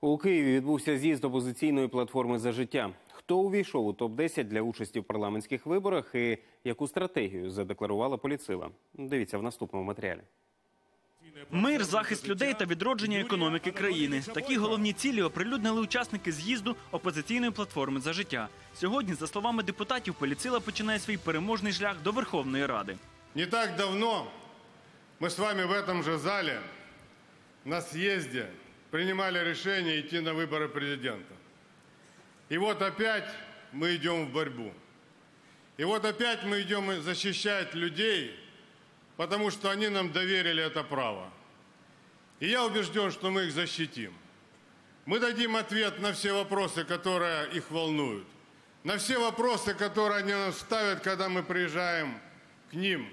У Києві відбувся з'їзд опозиційної платформи за життя. Хто увійшов у топ 10 для участі в парламентських виборах і яку стратегію задекларувала поліцила? Дивіться в наступному матеріалі. Мир, захист людей та відродження економіки країни. Такі головні цілі оприлюднили учасники з'їзду опозиційної платформи за життя. Сьогодні, за словами депутатів, поліцила починає свій переможний шлях до Верховної Ради. Не так давно мы с вами в этом же зале на съезде принимали решение идти на выборы президента. И вот опять мы идем в борьбу. И вот опять мы идем защищать людей, потому что они нам доверили это право. И я убежден, что мы их защитим. Мы дадим ответ на все вопросы, которые их волнуют. На все вопросы, которые они нам ставят, когда мы приезжаем к ним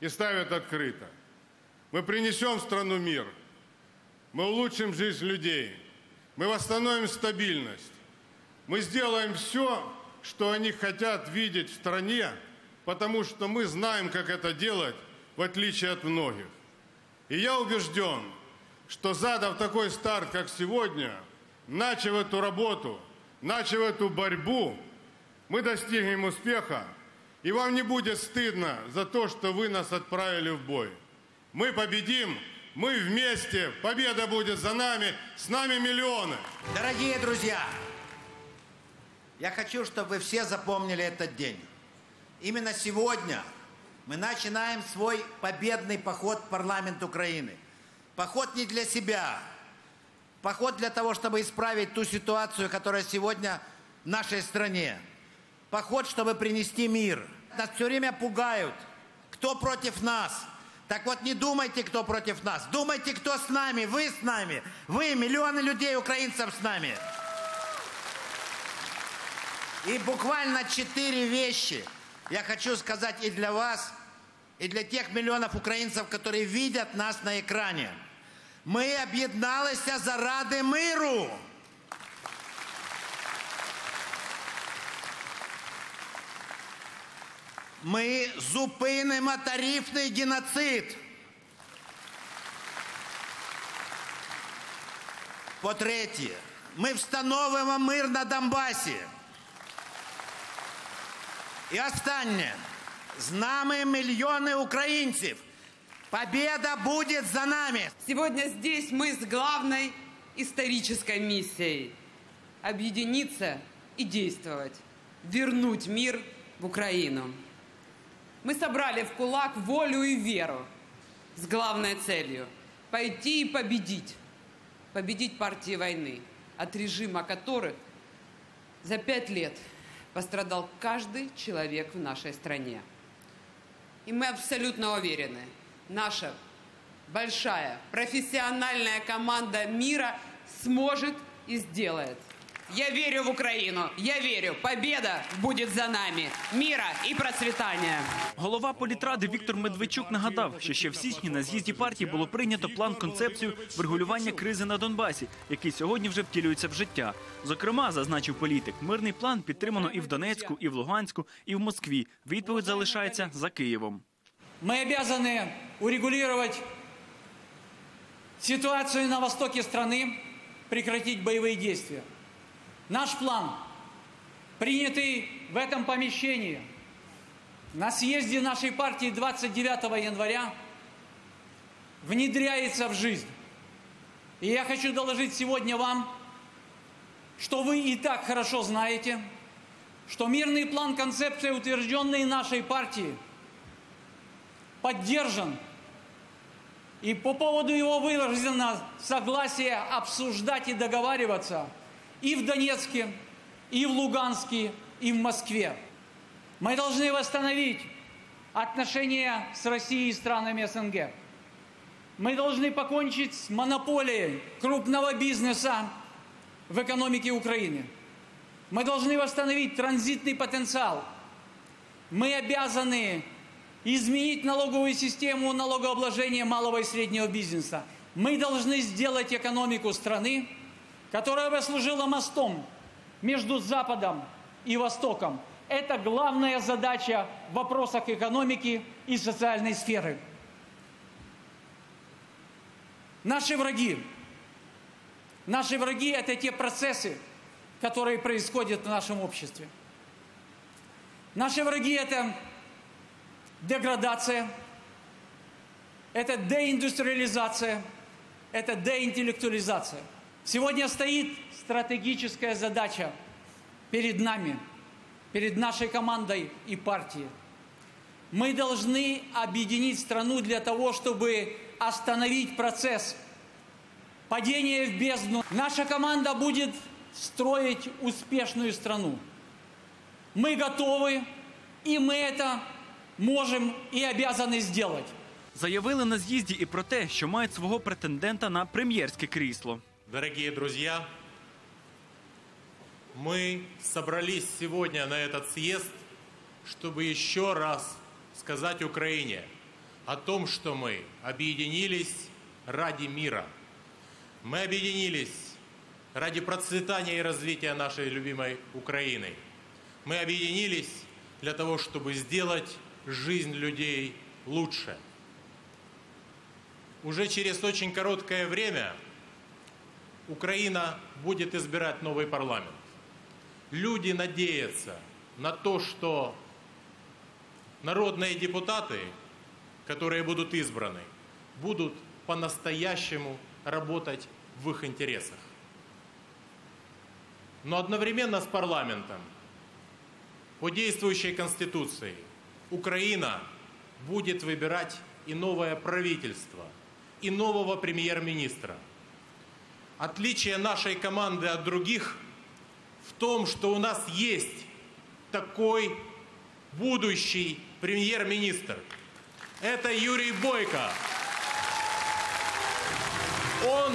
и ставят открыто. Мы принесем в страну мир. Мы улучшим жизнь людей. Мы восстановим стабильность. Мы сделаем все, что они хотят видеть в стране, потому что мы знаем, как это делать, в отличие от многих. И я убежден, что задав такой старт, как сегодня, начав эту работу, начав эту борьбу, мы достигнем успеха, и вам не будет стыдно за то, что вы нас отправили в бой. Мы победим, мы вместе, победа будет за нами, с нами миллионы. Дорогие друзья, я хочу, чтобы вы все запомнили этот день. Именно сегодня мы начинаем свой победный поход в парламент Украины. Поход не для себя, поход для того, чтобы исправить ту ситуацию, которая сегодня в нашей стране. Поход, чтобы принести мир. Нас все время пугают. Кто против нас? Так вот, не думайте, кто против нас. Думайте, кто с нами. Вы с нами. Вы, миллионы людей, украинцев с нами. И буквально четыре вещи я хочу сказать и для вас, и для тех миллионов украинцев, которые видят нас на экране. Мы об'єдналися заради миру. Ми зупинимо тарифний геноцид. По-третє, ми встановимо мир на Донбасі. І останнє. З нами мільйони українців. Победа будет за нами. Сегодня здесь мы с главной исторической миссией – объединиться и действовать, вернуть мир в Украину. Мы собрали в кулак волю и веру с главной целью – пойти и победить. Победить партии войны, от режима которых за пять лет пострадал каждый человек в нашей стране. И мы абсолютно уверены, наша большая профессиональная команда мира сможет и сделает. Я верю в Украину, я верю, победа будет за нами, мира и процветания. Голова політради Віктор Медведчук нагадав, що ще в січні на з'їзді партії було прийнято план концепцію врегулювання кризи на Донбасі, який сьогодні вже втілюється в життя. Зокрема, зазначив політик, мирний план підтримано і в Донецьку, і в Луганську, і в Москві. Відповідь залишається за Києвом. Мы обязаны урегулировать ситуацию на востоке страны, прекратить боевые действия. Наш план, принятый в этом помещении на съезде нашей партии 29 января, внедряется в жизнь. И я хочу доложить сегодня вам, что вы и так хорошо знаете, что мирный план концепции, утвержденный нашей партией, поддержан и по поводу его выражено согласие обсуждать и договариваться и в Донецке, и в Луганске, и в Москве. Мы должны восстановить отношения с Россией и странами СНГ. Мы должны покончить с монополией крупного бизнеса в экономике Украины. Мы должны восстановить транзитный потенциал. Мы обязаны изменить налоговую систему налогообложения малого и среднего бизнеса. Мы должны сделать экономику страны, которая бы служила мостом между Западом и Востоком. Это главная задача в вопросах экономики и социальной сферы. Наши враги, Наши враги – это те процессы, которые происходят в нашем обществе. Наши враги – это деградация, это деиндустриализация, это деинтеллектуализация. Сегодня стоит стратегическая задача перед нами, перед нашей командой и партией. Мы должны объединить страну для того, чтобы остановить процесс падения в бездну. Наша команда будет строить успешную страну. Мы готовы, и мы это можем и обязаны сделать. Заявили на з'їзді і про те, що мають свого претендента на прем'єрське крісло. Дорогие друзья, мы собрались сегодня на этот съезд, чтобы еще раз сказать Украине о том, что мы объединились ради мира. Мы объединились ради процветания и развития нашей любимой Украины. Мы объединились для того, чтобы сделать жизнь людей лучше. Уже через очень короткое время Украина будет избирать новый парламент. Люди надеются на то, что народные депутаты, которые будут избраны, будут по-настоящему работать в их интересах. Но одновременно с парламентом, по действующей Конституции, Украина будет выбирать и новое правительство, и нового премьер-министра. Отличие нашей команды от других в том, что у нас есть такой будущий премьер-министр. Это Юрий Бойко. Он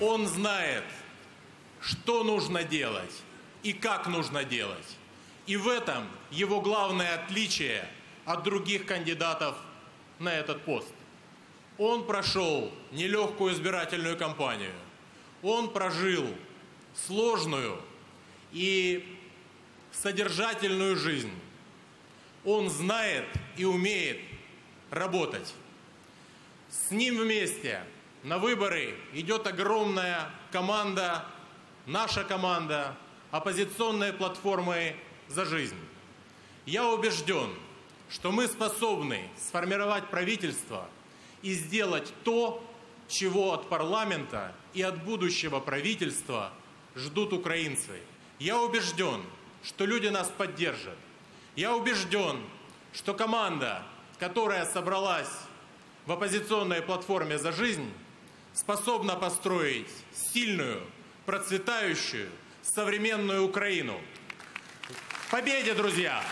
Он знает, что нужно делать и как нужно делать. И в этом его главное отличие от других кандидатов на этот пост. Он прошел нелегкую избирательную кампанию. Он прожил сложную и содержательную жизнь. Он знает и умеет работать. С ним вместе на выборы идет огромная команда, наша команда, оппозиционной платформы «За жизнь». Я убежден, что мы способны сформировать правительство и сделать то, чего от парламента и от будущего правительства ждут украинцы. Я убежден, что люди нас поддержат. Я убежден, что команда, которая собралась в оппозиционной платформе «За жизнь», способна построить сильную, процветающую, современную Украину. Победе, друзья!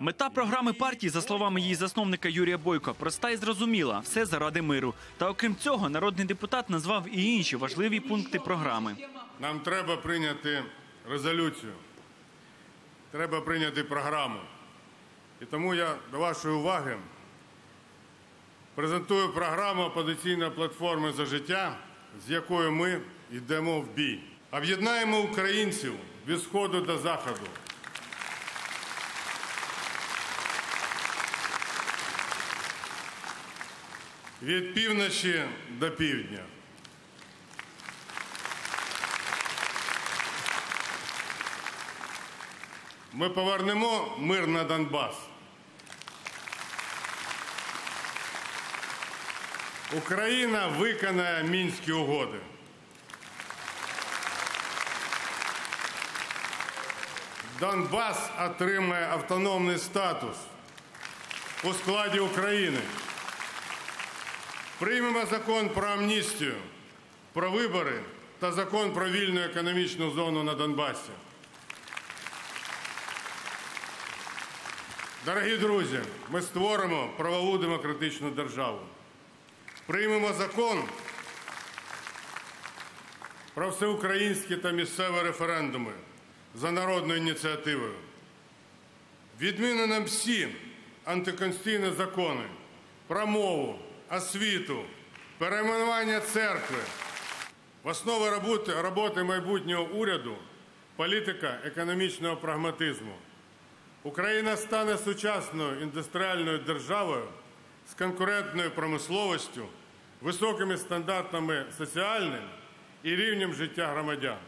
Мета програми партії, за словами її засновника Юрія Бойко, проста і зрозуміла все заради миру. Та окрім цього, народний депутат назвав і інші важливі пункти програми. Нам треба прийняти резолюцію, треба прийняти програму. І тому я до вашої уваги презентую програму опозиційної платформи за життя, з якою ми йдемо в бій. Об'єднаємо українців від сходу до заходу. Від півночі до півдня. Ми повернемо мир на Донбас. Україна виконає мінські угоди. Донбас отримає автономний статус у складі України. Приймемо закон про амністію, про вибори та закон про вільну економічну зону на Донбасі. Дорогі друзі, ми створимо правову демократичну державу. Приймемо закон про всеукраїнські та місцеві референдуми за народною ініціативою. Відмінимо всі антиконституційні закони про мову, освіту, перейменування церкви, В основі роботи, роботи майбутнього уряду політика економічного прагматизму. Україна стане сучасною індустріальною державою з конкурентною промисловістю, високими стандартами соціальним і рівнем життя громадян.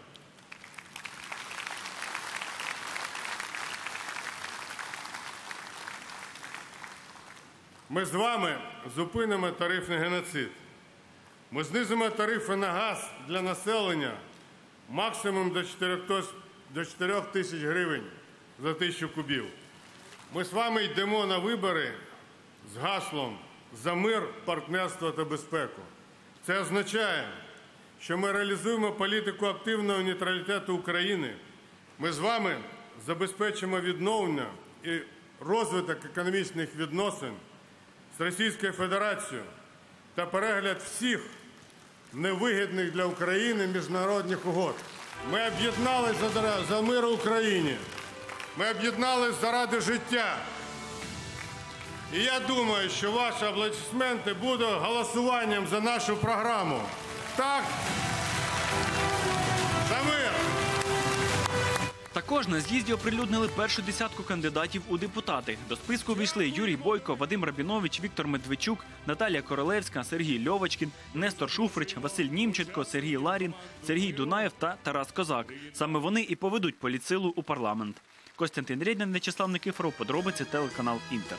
Ми з вами зупинимо тарифний геноцид. Ми знизимо тарифи на газ для населення максимум до 4 до 4 тисяч гривень за тисячу кубів. Ми з вами йдемо на вибори з гаслом за мир, партнерство та безпеку. Це означає, що ми реалізуємо політику активного нейтралітету України. Ми з вами забезпечимо відновлення і розвиток економічних відносин з Російською Федерацією та перегляд всіх невигідних для України міжнародних угод. Ми об'єдналися за, мир Україні. Ми об'єдналися заради життя. І я думаю, що ваші аплодисменти будуть голосуванням за нашу програму. Так? За мир! Також на з'їзді оприлюднили першу десятку кандидатів у депутати. До списку війшли Юрій Бойко, Вадим Рабінович, Віктор Медведчук, Наталія Королевська, Сергій Льовочкін, Нестор Шуфрич, Василь Німченко, Сергій Ларін, Сергій Дунаєв та Тарас Козак. Саме вони і поведуть політсилу у парламент. Костянтин Рєднян, В'ячеслав Никифоров, подробиці телеканал Інтер.